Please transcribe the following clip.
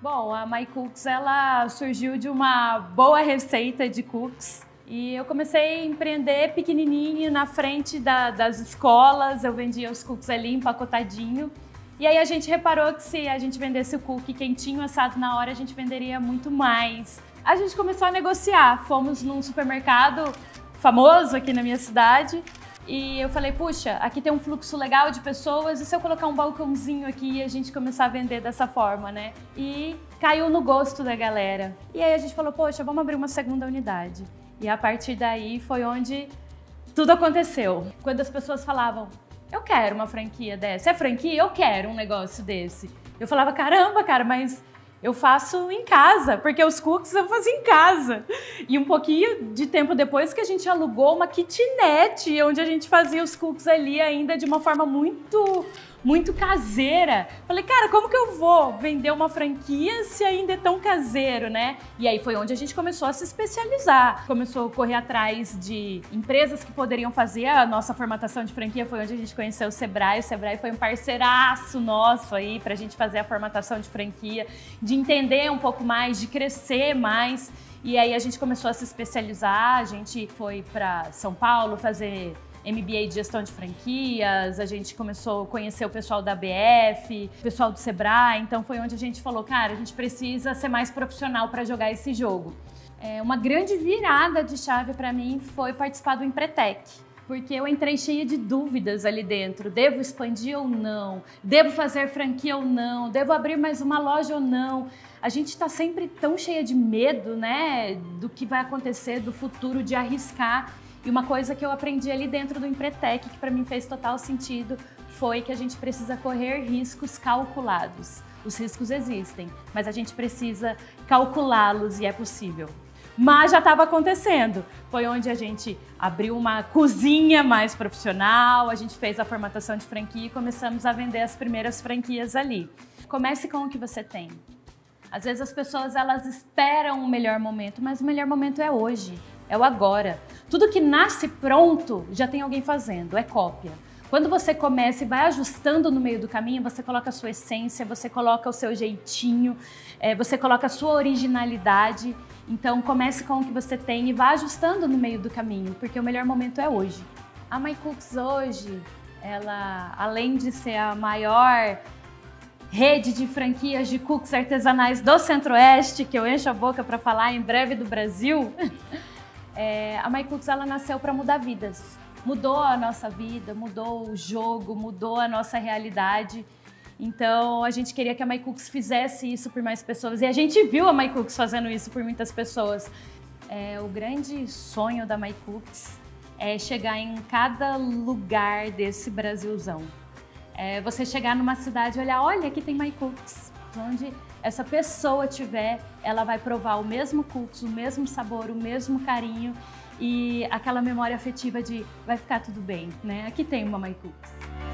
Bom, a My Cooks ela surgiu de uma boa receita de cookies e eu comecei a empreender pequenininho na frente da, das escolas, eu vendia os cookies ali empacotadinho. E aí a gente reparou que se a gente vendesse o cookie quentinho, assado na hora, a gente venderia muito mais. A gente começou a negociar, fomos num supermercado famoso aqui na minha cidade e eu falei, puxa, aqui tem um fluxo legal de pessoas, e se eu colocar um balcãozinho aqui e a gente começar a vender dessa forma, né? E caiu no gosto da galera. E aí a gente falou, poxa, vamos abrir uma segunda unidade. E a partir daí foi onde tudo aconteceu. Quando as pessoas falavam, eu quero uma franquia dessa, é franquia? Eu quero um negócio desse. Eu falava, caramba, cara, mas eu faço em casa, porque os cookies eu faço em casa. E um pouquinho de tempo depois que a gente alugou uma kitnet, onde a gente fazia os cookies ali ainda de uma forma muito muito caseira. Falei, cara, como que eu vou vender uma franquia se ainda é tão caseiro, né? E aí foi onde a gente começou a se especializar. Começou a correr atrás de empresas que poderiam fazer a nossa formatação de franquia. Foi onde a gente conheceu o Sebrae. O Sebrae foi um parceiraço nosso aí pra gente fazer a formatação de franquia, de entender um pouco mais, de crescer mais. E aí a gente começou a se especializar, a gente foi para São Paulo fazer MBA de gestão de franquias, a gente começou a conhecer o pessoal da BF, o pessoal do Sebrae, então foi onde a gente falou, cara, a gente precisa ser mais profissional para jogar esse jogo. É, uma grande virada de chave para mim foi participar do Empretec porque eu entrei cheia de dúvidas ali dentro. Devo expandir ou não? Devo fazer franquia ou não? Devo abrir mais uma loja ou não? A gente está sempre tão cheia de medo, né, do que vai acontecer, do futuro, de arriscar. E uma coisa que eu aprendi ali dentro do Empretec, que para mim fez total sentido, foi que a gente precisa correr riscos calculados. Os riscos existem, mas a gente precisa calculá-los e é possível. Mas já estava acontecendo. Foi onde a gente abriu uma cozinha mais profissional, a gente fez a formatação de franquia e começamos a vender as primeiras franquias ali. Comece com o que você tem. Às vezes as pessoas elas esperam o melhor momento, mas o melhor momento é hoje é o agora. Tudo que nasce pronto já tem alguém fazendo, é cópia. Quando você começa e vai ajustando no meio do caminho, você coloca a sua essência, você coloca o seu jeitinho, é, você coloca a sua originalidade. Então comece com o que você tem e vá ajustando no meio do caminho, porque o melhor momento é hoje. A My Cooks hoje, ela, além de ser a maior rede de franquias de cookies artesanais do Centro-Oeste, que eu encho a boca para falar em breve do Brasil, É, a MyCooks ela nasceu para mudar vidas. Mudou a nossa vida, mudou o jogo, mudou a nossa realidade. Então a gente queria que a MyCooks fizesse isso por mais pessoas e a gente viu a MyCooks fazendo isso por muitas pessoas. É, o grande sonho da MyCooks é chegar em cada lugar desse Brasilzão. É você chegar numa cidade e olhar, olha, aqui tem MyCooks, onde essa pessoa tiver, ela vai provar o mesmo cookies, o mesmo sabor, o mesmo carinho e aquela memória afetiva de vai ficar tudo bem, né? Aqui tem uma My Cookies.